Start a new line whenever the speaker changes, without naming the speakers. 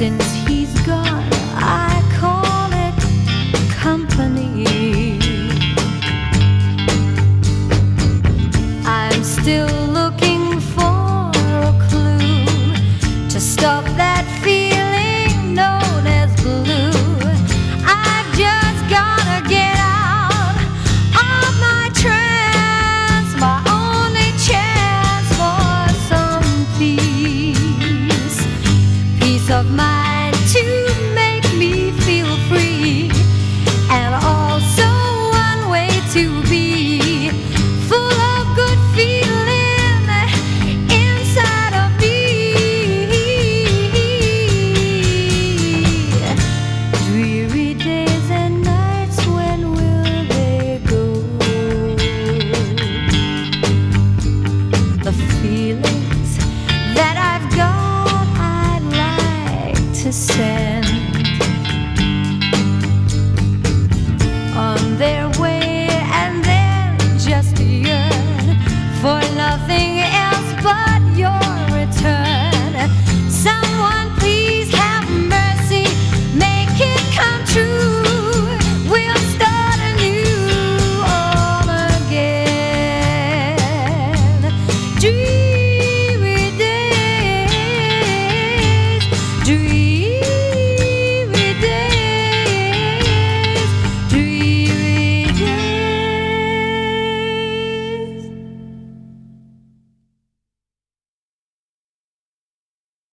Since he's gone, I call it company. I'm still of my to stand.